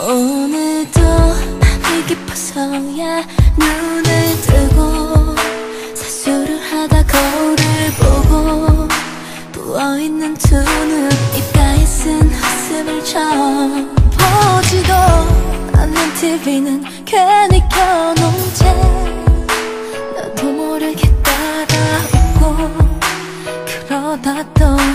오늘도 깊어서야 눈을 뜨고 사수를 하다 거울을 보고 부어있는 두 눈 입가에 쓴 웃음을 쳐보지도 않는 TV는 괜히 켜놓은 채 だと